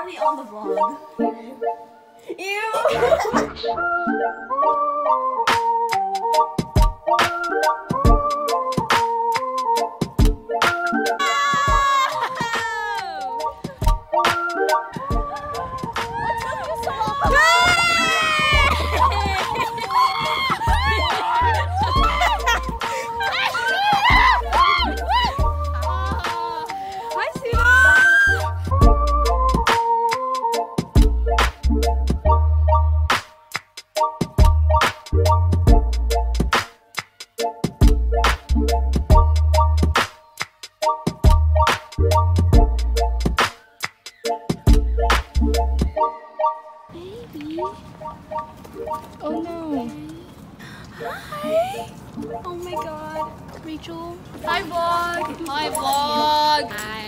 Already on the vlog. Hi, Oh no. Hi. Oh my god. Rachel. Hi vlog. Hi vlog. Hi.